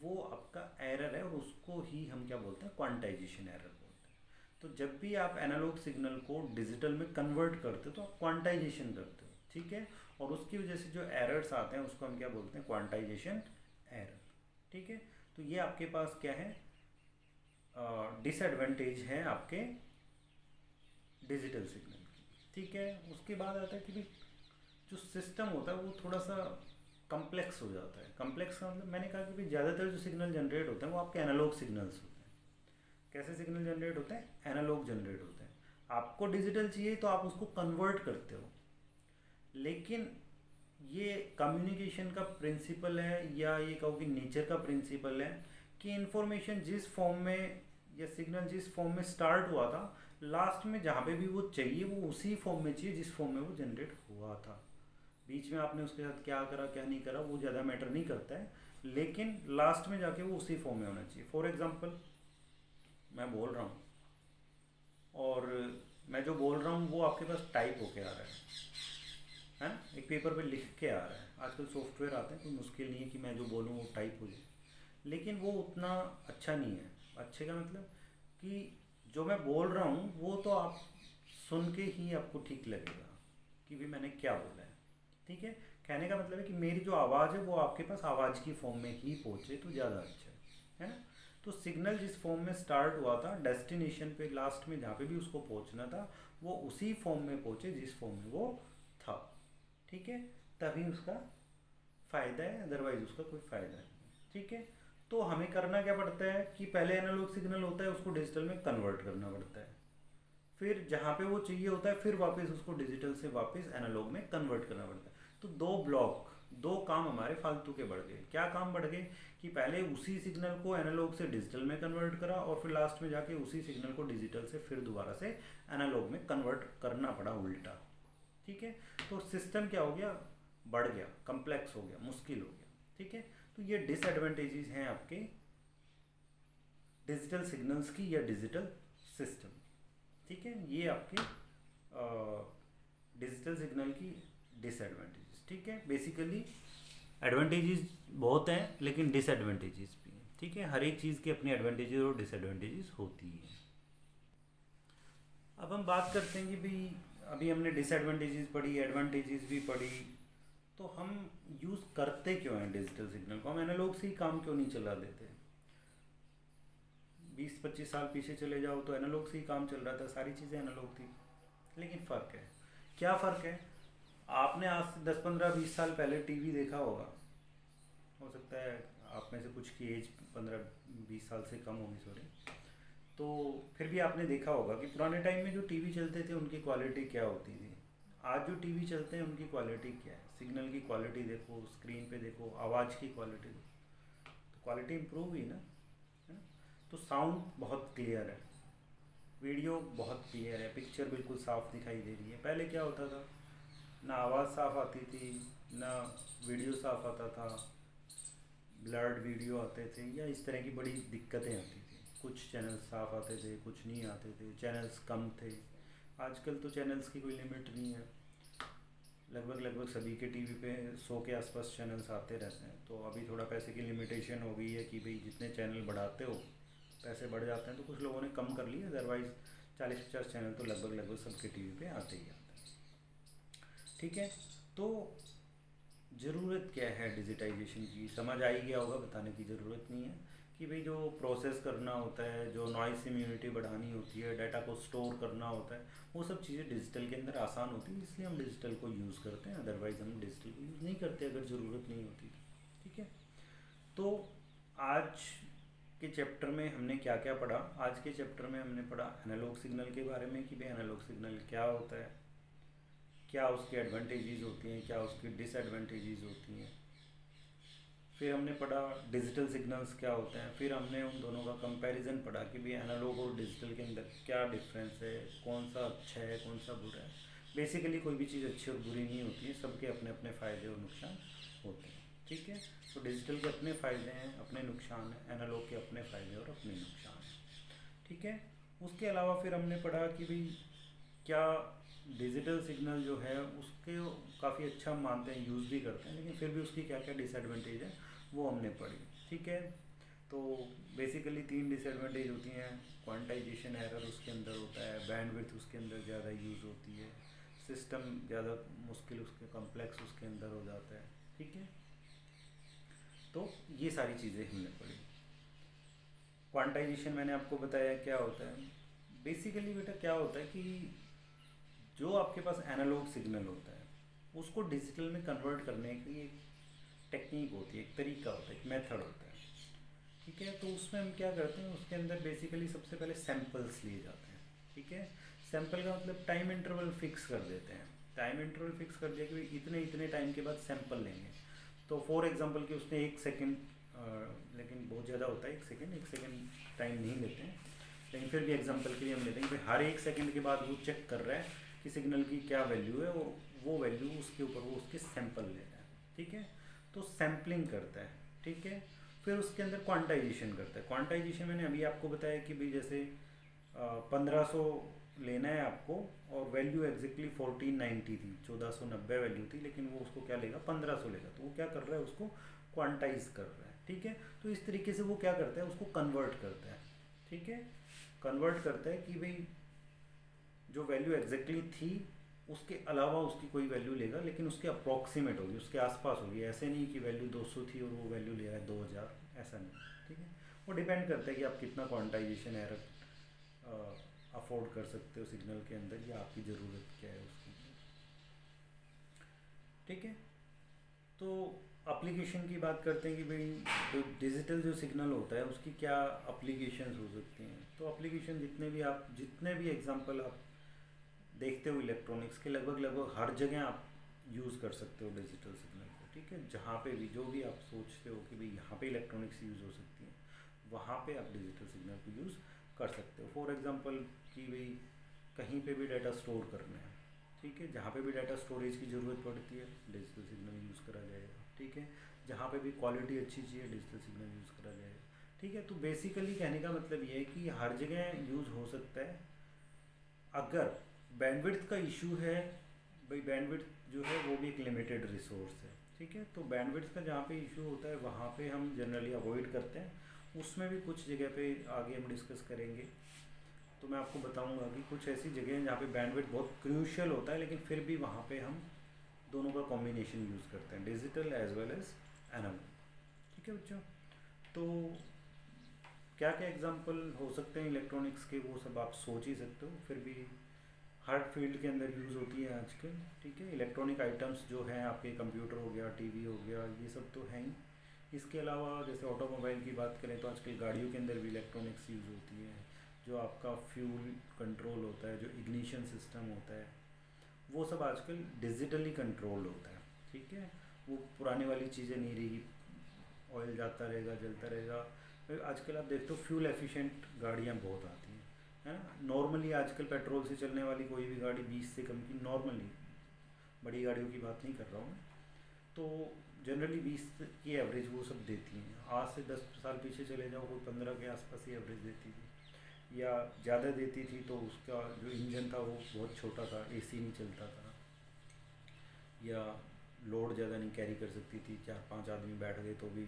वो आपका एरर है और उसको ही हम क्या बोलते हैं? क्वांटाइजेशन एरर बोलते हैं। तो जब भी आप एनालॉग सिग्नल को डिजिटल में कन्वर्ट करते हो तो आप क्वांटाइजेशन करते हो, ठीक है? और उसकी वजह से जो एरर्स आते हैं, उसको हम क्या बोलते हैं? क्वांटाइजेशन एरर ठीक है? तो ये आपके पास क्या है? डिसएडवांटेज है आपके डिजिटल सिग्नल ठीक है, उसके बाद आता है कि भाई जो सिस्टम होता है वो थोड़ा सा कम्प्लेक्स हो जाता है। कम्प्लेक्स का मतलब मैंने कहा कि भाई ज़्यादातर जो सिग्नल जनरेट होते हैं वो आपके एनालॉग सिग्नल्स होते हैं। कैसे सिग्नल जनरेट होते हैं? एनालॉग जनरेट होते हैं। आपको डिजिटल चाहिए तो आप उसको कन्वर्ट करते हो। लेकिन ये कम्युनिकेशन का प्रिंसिपल है या ये कहो कि नेचर का प्रिंसिपल है कि इन्फॉर्मेशन जिस फॉर्म में या सिग्नल जिस फॉर्म में स्टार्ट हुआ था लास्ट में जहाँ पे भी वो चाहिए, वो उसी फॉर्म में चाहिए जिस फॉर्म में वो जनरेट हुआ था। बीच में आपने उसके साथ क्या करा, क्या नहीं करा, वो ज़्यादा मैटर नहीं करता है। लेकिन लास्ट में जाके वो उसी फॉर्म में होना चाहिए। फॉर एग्ज़ाम्पल मैं बोल रहा हूँ, और मैं जो बोल रहा हूँ, वो आपके पास टाइप होके आ रहा है। है ना? एक पेपर पे लिख के आ रहा है। आजकल सॉफ्टवेयर आते हैं कोई मुश्किल नहीं है कि मैं जो बोलूँ, वो टाइप हो जाए। लेकिन वो उतना अच्छा नहीं है। अच्छे का मतलब कि जो मैं बोल रहा हूँ, वो तो आप सुन के ही आपको ठीक लगेगा कि भी मैंने क्या बोला है। ठीक है? कहने का मतलब है कि मेरी जो आवाज़ है, वो आपके पास आवाज़ की फॉर्म में ही पहुँचे तो ज़्यादा अच्छा है है ना? तो सिग्नल जिस फॉर्म में स्टार्ट हुआ था डेस्टिनेशन पे लास्ट में जहाँ पे भी उसको पहुँचना था, वो उसी फॉर्म में पहुँचे जिस फॉर्म में वो था। ठीक है? तभी उसका फ़ायदा है अदरवाइज़ उसका कोई फ़ायदा नहीं ठीक है? तो हमें करना क्या पड़ता है कि पहले एनालॉग सिग्नल होता है, उसको डिजिटल में कन्वर्ट करना पड़ता है। फिर जहाँ पे वो चाहिए होता है, फिर वापस उसको डिजिटल से वापस एनालॉग में कन्वर्ट करना पड़ता है। तो दो ब्लॉक दो काम हमारे फालतू के बढ़ गए। क्या काम बढ़ गए? कि पहले उसी सिग्नल को एनालॉग से डिजिटल में कन्वर्ट करा और फिर लास्ट में जाके उसी सिग्नल को डिजिटल से फिर दोबारा से एनालॉग में कन्वर्ट करना पड़ा उल्टा। ठीक है? तो सिस्टम क्या हो गया? बढ़ गया कम्प्लेक्स हो गया, मुश्किल हो गया। ठीक है? तो ये डिसएडवांटेजेस हैं आपके डिजिटल सिग्नल्स की या डिजिटल सिस्टम ठीक है? ये आपके डिजिटल सिग्नल की डिसएडवांटेजेस ठीक है? बेसिकली एडवांटेजेस बहुत हैं, लेकिन डिसएडवांटेजेस भी हैं। ठीक है? हर एक चीज़ की अपनी एडवांटेजेस और डिसएडवांटेजेस होती हैं। अब हम बात करते हैं कि भाई, अभी हमने डिसएडवांटेजेस पढ़ी एडवांटेजेस भी पढ़ी तो हम यूज़ करते क्यों हैं डिजिटल सिग्नल को? हम एनालॉग से ही काम क्यों नहीं चला देते? बीस पच्चीस साल पीछे चले जाओ तो एनालॉग से ही काम चल रहा था, सारी चीज़ें एनालॉग थी। लेकिन फ़र्क है। क्या फ़र्क है? आपने आज से दस पंद्रह बीस साल पहले टीवी देखा होगा। हो सकता है आप में से कुछ की एज पंद्रह बीस साल से कम होगी सॉरी तो फिर भी आपने देखा होगा कि पुराने टाइम में जो टीवी चलते थे, उनकी क्वालिटी क्या होती थी? आज जो टीवी चलते हैं, उनकी क्वालिटी क्या है? सिग्नल की क्वालिटी देखो, स्क्रीन पे देखो, आवाज़ की क्वालिटी देखो। तो क्वालिटी इम्प्रूव हुई ना, है तो साउंड बहुत क्लियर है। वीडियो बहुत क्लियर है, पिक्चर बिल्कुल साफ़ दिखाई दे रही है। पहले क्या होता था, ना आवाज़ साफ़ आती थी, ना वीडियो साफ़ आता था, ब्लर्ड वीडियो आते थे, या इस तरह की बड़ी दिक्कतें आती थी। कुछ चैनल्स साफ़ आते थे, कुछ नहीं आते थे, चैनल्स कम थे। आजकल तो चैनल्स की कोई लिमिट नहीं है। लगभग लगभग सभी के टीवी पे सौ के आसपास चैनल्स आते रहते हैं। तो अभी थोड़ा पैसे की लिमिटेशन हो गई है कि भाई जितने चैनल बढ़ाते हो, पैसे बढ़ जाते हैं तो कुछ लोगों ने कम कर लिया अदरवाइज़ चालीस पचास चैनल तो लगभग लगभग सबके टीवी पे आते ही आते हैं। ठीक है? तो ज़रूरत क्या है डिजिटाइजेशन की? समझ आई गया होगा, बताने की ज़रूरत नहीं है। कि भाई जो प्रोसेस करना होता है, जो नॉइस इम्यूनिटी बढ़ानी होती है डाटा को स्टोर करना होता है, वो सब चीज़ें डिजिटल के अंदर आसान होती है, इसलिए हम डिजिटल को यूज़ करते हैं अदरवाइज़ हम डिजिटल को यूज़ नहीं करते, अगर ज़रूरत नहीं होती ठीक है? तो आज के चैप्टर में हमने क्या क्या पढ़ा? आज के चैप्टर में हमने पढ़ा एनालॉग सिग्नल के बारे में कि भाई एनालॉग सिग्नल क्या होता है, क्या उसकी एडवांटेजेस होती हैं, क्या उसकी डिसएडवांटेजेस होती हैं। फिर हमने पढ़ा डिजिटल सिग्नल्स क्या होते हैं, फिर हमने उन दोनों का कंपैरिजन पढ़ा कि भाई एनालॉग और डिजिटल के अंदर क्या डिफरेंस है, कौन सा अच्छा है, कौन सा बुरा है। बेसिकली कोई भी चीज़ अच्छी और बुरी नहीं होती है, सबके अपने अपने फ़ायदे और नुकसान होते हैं, ठीक है? तो डिजिटल के अपने फ़ायदे हैं, अपने नुकसान हैं एनालॉग के अपने फ़ायदे और अपने नुकसान हैं, ठीक है? उसके अलावा फिर हमने पढ़ा कि भाई क्या डिजिटल सिग्नल जो है, उसके काफ़ी अच्छा मानते हैं यूज़ भी करते हैं, लेकिन फिर भी उसकी क्या क्या डिसएडवांटेज है वो हमने पढ़ी, ठीक है? तो बेसिकली तीन डिसएडवांटेज होती हैं। क्वांटाइजेशन एरर उसके अंदर होता है बैंडविड्थ उसके अंदर ज़्यादा यूज़ होती है सिस्टम ज़्यादा मुश्किल उसके कॉम्प्लेक्स उसके अंदर हो जाता है, ठीक है? तो ये सारी चीज़ें हमने पढ़ी। क्वांटाइजेशन मैंने आपको बताया क्या होता है। बेसिकली बेटा क्या होता है कि जो आपके पास एनालॉग सिग्नल होता है, उसको डिजिटल में कन्वर्ट करने की एक टेक्निक होती है, एक तरीका होता है, एक मेथड होता है। ठीक है? तो उसमें हम क्या करते हैं, उसके अंदर बेसिकली सबसे पहले सैंपल्स लिए जाते हैं। ठीक है? सैंपल का मतलब टाइम इंटरवल फिक्स कर देते हैं। टाइम इंटरवल फिक्स कर दिया कि इतने इतने टाइम के बाद सैंपल लेंगे। तो फॉर एग्जांपल कि उसने एक सेकंड लेकिन बहुत ज़्यादा होता है, एक सेकंड एक सेकंड टाइम नहीं लेते हैं। लेकिन फिर भी एग्जांपल के लिए हम लेते हैं कि हर एक सेकंड के बाद वो चेक कर रहा है कि सिग्नल की क्या वैल्यू है और वो वैल्यू उसके ऊपर, वो उसके सैंपल ले रहा है। ठीक है? तो सैम्पलिंग करता है, ठीक है? फिर उसके अंदर क्वांटाइजेशन करता है। क्वांटाइजेशन मैंने अभी आपको बताया कि भाई जैसे पंद्रह सौ लेना है आपको और वैल्यू एग्जैक्टली फोर्टीन नाइन्टी थी। चौदह सौ नब्बे वैल्यू थी, लेकिन वो उसको क्या लेगा? पंद्रह सौ लेगा। तो वो क्या कर रहा है? उसको क्वांटाइज कर रहा है, ठीक है? तो इस तरीके से वो क्या करता है? उसको कन्वर्ट करता है, ठीक है? कन्वर्ट करता है कि भाई जो वैल्यू एग्जैक्टली थी उसके अलावा उसकी कोई वैल्यू लेगा, लेकिन उसके अप्रॉक्सीमेट होगी, उसके आसपास होगी। ऐसे नहीं कि वैल्यू 200 थी और वो वैल्यू ले रहा है 2000 ऐसा नहीं, ठीक है? वो डिपेंड करता है कि आप कितना क्वांटाइजेशन एरर अफोर्ड कर सकते हो सिग्नल के अंदर, या आपकी ज़रूरत क्या है उसकी ठीक है? तो अप्लीकेशन की बात करते हैं कि भाई, जो डिजिटल जो सिग्नल होता है, उसकी क्या अप्लीकेशन हो सकती हैं? तो अप्लीकेशन जितने भी आप, जितने भी एग्जांपल आप देखते हो इलेक्ट्रॉनिक्स के लगभग लगभग हर जगह आप यूज़ कर सकते हो डिजिटल सिग्नल को, ठीक है? जहाँ पे भी जो भी आप सोचते हो कि भाई यहाँ पे इलेक्ट्रॉनिक्स यूज़ हो सकती है, वहाँ पे आप डिजिटल सिग्नल को यूज़ कर सकते हो। फॉर एग्ज़ाम्पल कि भाई कहीं पे भी डाटा स्टोर करना है, ठीक है? जहाँ पे भी डाटा स्टोरेज की ज़रूरत पड़ती है डिजिटल सिग्नल यूज़ करा जाएगा, ठीक है? जहाँ पे भी क्वालिटी अच्छी चाहिए डिजिटल सिग्नल यूज़ करा जाएगा, ठीक है? तो बेसिकली कहने का मतलब ये है कि हर जगह यूज़ हो सकता है, अगर बैंडविड्थ का इशू है, भाई बैंडविड्थ जो है वो भी एक लिमिटेड रिसोर्स है, ठीक है? तो बैंडविड्थ का जहाँ पे इशू होता है, वहाँ पे हम जनरली अवॉइड करते हैं। उसमें भी कुछ जगह पे आगे हम डिस्कस करेंगे। तो मैं आपको बताऊँगा कि कुछ ऐसी जगह हैं जहाँ पे बैंडविड्थ बहुत क्रूशियल होता है, लेकिन फिर भी वहाँ पे हम दोनों का कॉम्बिनेशन यूज़ करते हैं digital as well as analogue ठीक है बच्चों? तो क्या क्या एग्ज़ाम्पल हो सकते हैं इलेक्ट्रॉनिक्स के, वो सब आप सोच ही सकते हो, फिर भी हर फ़ील्ड के अंदर यूज़ होती है आजकल, ठीक है? इलेक्ट्रॉनिक आइटम्स जो हैं, आपके कंप्यूटर हो गया टीवी हो गया, ये सब तो हैं ही। इसके अलावा जैसे ऑटोमोबाइल की बात करें तो आजकल गाड़ियों के अंदर भी इलेक्ट्रॉनिक्स यूज़ होती है, जो आपका फ्यूल कंट्रोल होता है, जो इग्निशन सिस्टम होता है, वो सब आजकल डिजिटली कंट्रोल होता है, ठीक है? वो पुराने वाली चीज़ें नहीं रहेगी ऑयल जाता रहेगा, जलता रहेगा। आजकल आप देखते हो फ्यूल एफिशिएंट गाड़ियाँ बहुत आती हैं। है ना? नॉर्मली आजकल पेट्रोल से चलने वाली कोई भी गाड़ी बीस से कम की नॉर्मली बड़ी गाड़ियों की बात नहीं कर रहा हूँ मैं। तो जनरली बीस की एवरेज वो सब देती हैं। आज से दस साल पीछे चले जाओ कोई पंद्रह के आसपास ही एवरेज देती थी। या ज़्यादा देती थी तो उसका जो इंजन था वो बहुत छोटा था एसी नहीं चलता था। या लोड ज़्यादा नहीं कैरी कर सकती थी, चार पाँच आदमी बैठ गए तो भी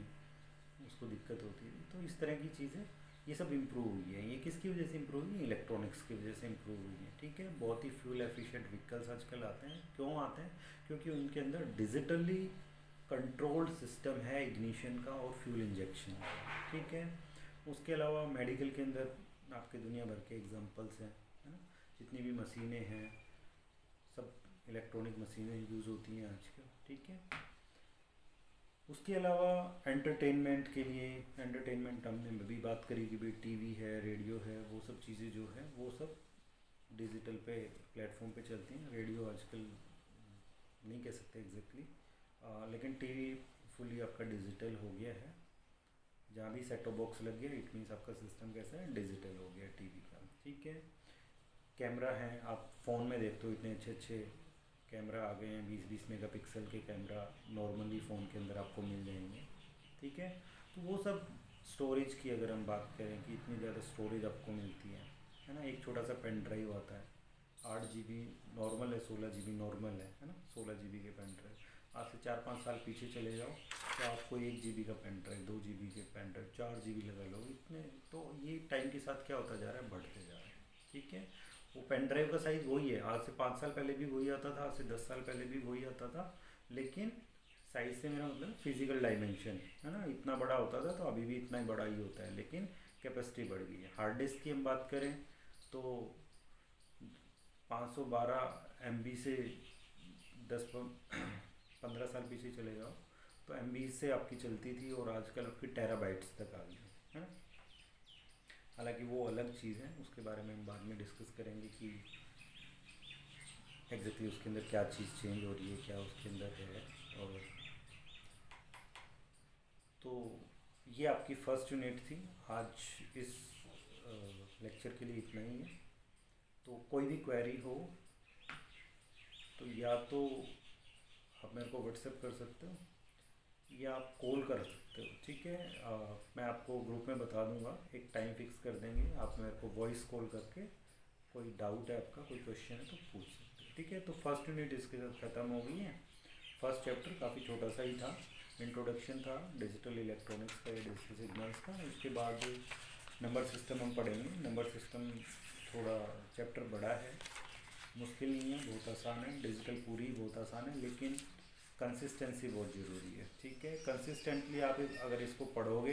उसको दिक्कत होती थी। तो इस तरह की चीज़ें ये सब इम्प्रूव हुई है। ये किसकी वजह से इम्प्रूव हुई है? इलेक्ट्रॉनिक्स की वजह से इम्प्रूव हुई है, ठीक है? बहुत ही फ्यूल एफिशिएंट व्हीकल्स आजकल आते हैं। क्यों आते हैं? क्योंकि उनके अंदर डिजिटली कंट्रोल्ड सिस्टम है इग्निशन का और फ्यूल इंजेक्शन का, ठीक है? उसके अलावा मेडिकल के अंदर आपके दुनिया भर के एग्जाम्पल्स हैं, है ना? जितनी भी मशीनें हैं, सब इलेक्ट्रॉनिक मशीनें यूज़ होती हैं आजकल, ठीक है? उसके अलावा एंटरटेनमेंट के लिए एंटरटेनमेंट हमने भी बात करी कि भाई टीवी है रेडियो है, वो सब चीज़ें जो है, वो सब डिजिटल पे प्लेटफॉर्म पे चलती हैं। रेडियो आजकल नहीं कह सकते एग्जैक्टली लेकिन टीवी फुली आपका डिजिटल हो गया है। जहाँ भी सेटो बॉक्स लग गया इट मीन्स आपका सिस्टम कैसा है डिजिटल हो गया टीवी का। ठीक है? कैमरा है, आप फ़ोन में देखते हो इतने अच्छे अच्छे कैमरा आ गए हैं बीस बीस मेगापिक्सल के कैमरा नॉर्मली फ़ोन के अंदर आपको मिल जाएँगे, ठीक है? तो वो सब स्टोरेज की अगर हम बात करें कि इतनी ज़्यादा स्टोरेज आपको मिलती है है ना? एक छोटा सा पेन ड्राइव आता है, आठ जी बी नॉर्मल है, सोलह जी बी नॉर्मल है है ना? सोलह जी बी के पेन ड्राइव आज से चार पाँच साल पीछे चले जाओ तो आपको एक जी बी का पेन ड्राइव दो जी बी के पेन ड्राइव चार जी बी लगा लो इतने तो ये टाइम के साथ क्या होता जा रहा है? बढ़ते जा रहा है, ठीक है? वो पेन ड्राइव का साइज़ वही है। आज से पाँच साल पहले भी वही आता था, आज से दस साल पहले भी वही आता था। लेकिन साइज़ से मेरा मतलब फ़िज़िकल डायमेंशन है ना? इतना बड़ा होता था तो अभी भी इतना ही बड़ा ही होता है, लेकिन कैपेसिटी बढ़ गई है। हार्ड डिस्क की हम बात करें तो 512 एम से दस पंद्रह साल पीछे चले जाओ तो MB से आपकी चलती थी और आजकल आपकी टेराबाइट्स तक आ गई है ना? हालाँकि वो अलग चीज़ है, उसके बारे में हम बाद में डिस्कस करेंगे कि एग्जैक्टली उसके अंदर क्या चीज़ चेंज हो रही है, क्या उसके अंदर है। और तो ये आपकी फ़र्स्ट यूनिट थी। आज इस लेक्चर के लिए इतना ही है। तो कोई भी क्वेरी हो तो या तो आप मेरे को व्हाट्सएप कर सकते हो। या आप कॉल कर सकते हो ठीक है? आ, मैं आपको ग्रुप में बता दूँगा एक टाइम फिक्स कर देंगे। आप मेरे को वॉइस कॉल करके कोई डाउट है आपका कोई क्वेश्चन है तो पूछ सकते हो ठीक है? तो फ़र्स्ट यूनिट इसके साथ ख़त्म हो गई है। फ़र्स्ट चैप्टर काफ़ी छोटा सा ही था। इंट्रोडक्शन था डिजिटल इलेक्ट्रॉनिक्स का या डिजिटल सिग्नल्स का। उसके बाद नंबर सिस्टम हम पढ़ेंगे। नंबर सिस्टम थोड़ा चैप्टर बड़ा है। मुश्किल नहीं है बहुत आसान है। डिजिटल पूरी बहुत आसान है लेकिन कंसिस्टेंसी बहुत ज़रूरी है, ठीक है? कंसिस्टेंटली आप अगर इसको पढ़ोगे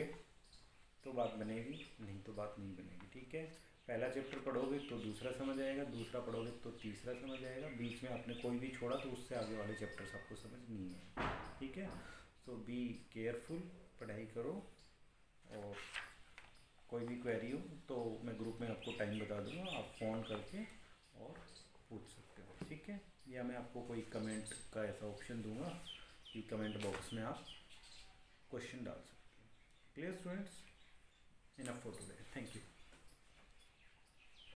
तो बात बनेगी, नहीं तो बात नहीं बनेगी, ठीक है? पहला चैप्टर पढ़ोगे तो दूसरा समझ आएगा, दूसरा पढ़ोगे तो तीसरा समझ आएगा। बीच में आपने कोई भी छोड़ा तो उससे आगे वाले चैप्टर्स आपको समझ नहीं आए, ठीक है? सो बी केयरफुल पढ़ाई करो और कोई भी क्वेरी हो तो मैं ग्रुप में आपको टाइम बता दूँगा, आप फ़ोन करके और पूछ सकते हो, ठीक है? या मैं आपको कोई कमेंट का ऐसा ऑप्शन दूँगा कि कमेंट बॉक्स में आप क्वेश्चन डाल सकते हैं। Clear students enough for today thank you